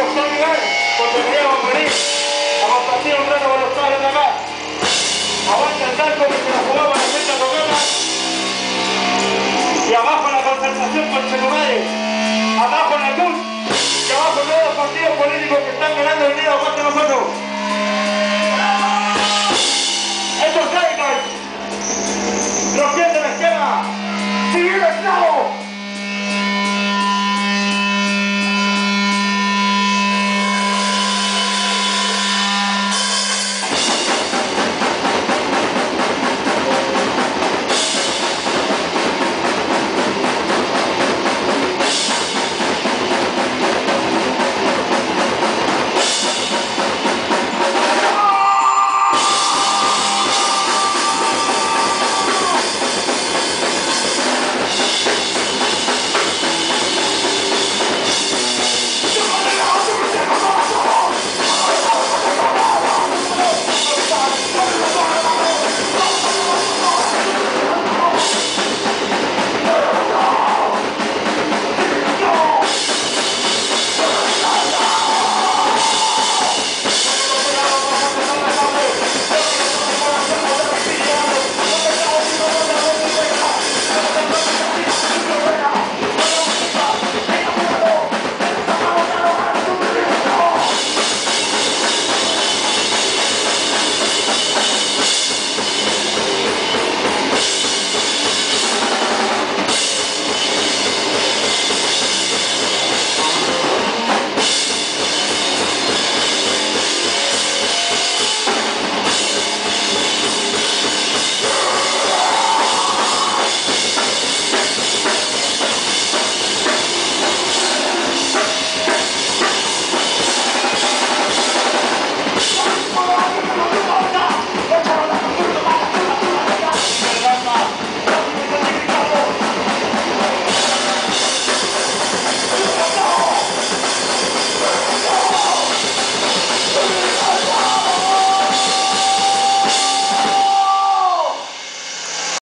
costar lugares, porque los padres de acá. Aguanta el tanto que se la jugaba la gente a tocar. Y abajo la concentración con Chetumare. Abajo la luz. Y abajo todos los partidos políticos que están ganando el día.